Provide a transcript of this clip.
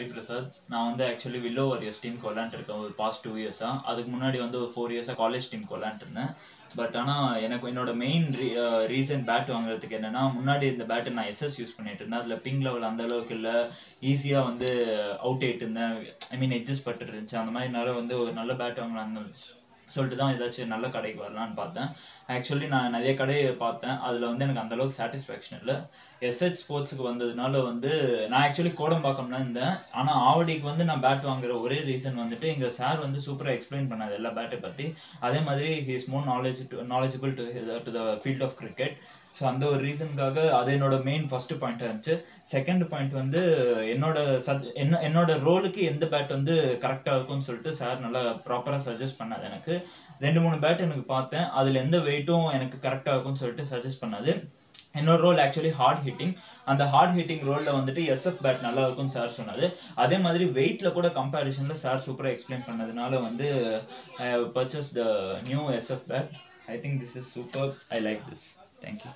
ஹரிபிரசாத் நான் வந்து actually Willow Warriors team விளாண்டுருக்கேன் ஒரு பாஸ்ட் டூ இயர்ஸாக அதுக்கு முன்னாடி வந்து ஒரு ஃபோர் இயர்ஸாக காலேஜ் டீம் விளாண்டுருந்தேன் பட் ஆனால் எனக்கு என்னோட மெயின் ரீ ரீசன் பேட் வாங்குறதுக்கு என்னென்னா முன்னாடி இந்த பேட்டை நான் எஸ்எஸ் யூஸ் பண்ணிட்டு இருந்தேன். அதில் பிங் லெவல் அந்த அளவுக்கு இல்லை. ஈஸியாக வந்து அவுட் ஆகிட்டு இருந்தேன். ஐ மீன் எட்ஜஸ் பட்டு இருந்துச்சு அந்த மாதிரினால வந்து ஒரு நல்ல பேட் வாங்கலாம்னு சொல்லிட்டு தான் ஏதாச்சும் நல்ல கடைக்கு வரலான்னு பார்த்தேன். ஆக்சுவலி நான் நிறைய கடையை பார்த்தேன். அதில் வந்து எனக்கு அந்த அளவுக்கு சாட்டிஸ்ஃபேக்ஷன் இல்லை. எஸ்ஹெச் ஸ்போர்ட்ஸுக்கு வந்ததுனால வந்து நான் ஆக்சுவலி கோடம்பாக்கம்ல இருந்தேன். ஆனால் ஆவடிக்கு வந்து நான் பேட் வாங்குற ஒரே ரீசன் வந்துட்டு எங்கள் சார் வந்து சூப்பராக எக்ஸ்பிளைன் பண்ணாது எல்லா பேட்டை பற்றி அதே மாதிரி he is more knowledge to knowledgeable to to the field of cricket so அந்த ஒரு ரீசனுக்காக அது என்னோட மெயின் ஃபர்ஸ்ட் பாயிண்டாக இருந்துச்சு. செகண்ட் பாயிண்ட் வந்து என்னோட சத் என்ன என்னோட ரோலுக்கு எந்த பேட் வந்து கரெக்டாக இருக்கும்னு சொல்லிட்டு சார் நல்லா ப்ராப்பராக சஜஸ்ட் பண்ணாது எனக்கு. ரெண்டு மூணு பேட் எனக்கு பார்த்தேன். அதில் எந்த வெயிட்டும் எனக்கு கரெக்டாக இருக்கும்னு சொல்லிட்டு சஜஸ்ட் பண்ணாது. என்னோட ரோல் ஆக்சுவலி ஹார்ட் ஹிட்டிங் அந்த ஹார்ட் ஹிட்டிங் ரோலில் வந்துட்டு எஸ்எஃப் பேட் நல்லா இருக்கும்னு சார் சொன்னது அதே மாதிரி வெயிட்டில் கூட கம்பேரிஷனில் சார் சூப்பராக எக்ஸ்பிளைன் பண்ணதுனால வந்து purchase the new SF bat I think this is super I like this thank you